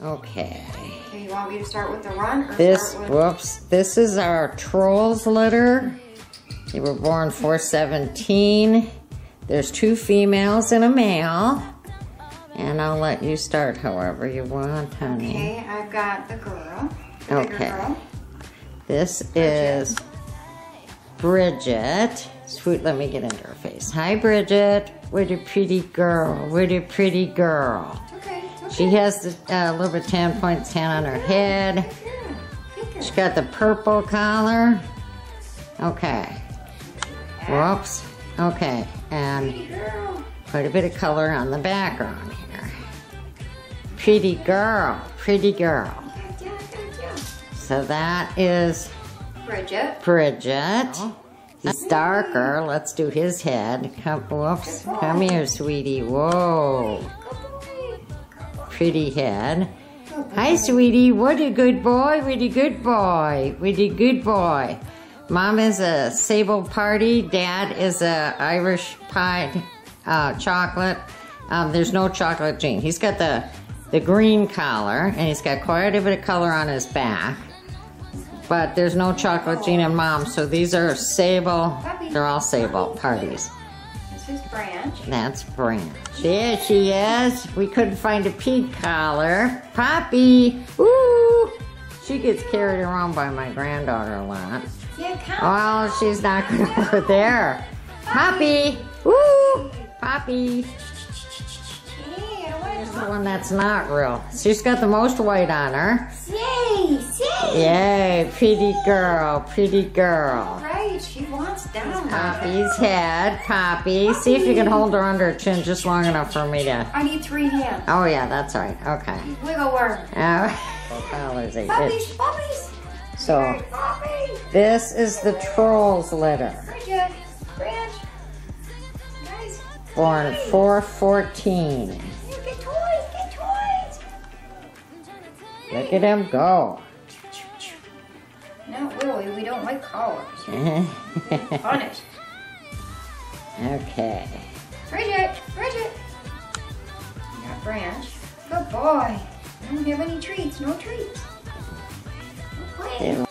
Okay. Okay, you want me to start with the run? Or This, whoops, this is our trolls litter. They were born 417. There's two females and a male. And I'll let you start however you want, honey. Okay, I've got the girl. The Okay. girl. This is Bridget. Sweet, let me get into her face. Hi, Bridget. What a pretty girl. What a pretty girl. Okay, okay. She has the uh, little bit of tan points tan on her head. Yeah, take her. She got the purple collar. Okay. Whoops. Okay. And quite a bit of color on the background here. Pretty girl. Pretty girl. So that is Bridget. Bridget. He's darker. Let's do his head. Come, whoops. Come here, sweetie. Whoa. Pretty head. Hi, sweetie. What a good boy. What a good boy. What a good boy. Mom is a sable parti. Dad is a Irish pie uh, chocolate. Um, there's no chocolate gene. He's got the the green collar and he's got quite a bit of color on his back. But there's no chocolate gene in mom, so these are sable. They're all sable partis. This is Branch. That's Branch. There she is. We couldn't find a pink collar. Poppy. Ooh. She gets carried around by my granddaughter a lot. Oh, she's not good over there. Poppy. Ooh. Poppy. Hey, I don't want Here's the one that's not real. She's got the most white on her. Say, say. Pretty girl, pretty girl. Right, she wants down. Poppy's head. Poppy. See if you can hold her under her chin just long enough for me to. I need three hands. Oh, yeah, that's right. Okay. Wiggle worm. Oh, collars they Puppies, itch. puppies. So puppy. this is the trolls litter. Bridget, Branch. Guys, Born 414. get toys, get toys. Look at him go. Really, we don't like collars. Punished. okay. Bridget, Bridget. You got Branch. Good boy. I don't have any treats, no treats. No play. They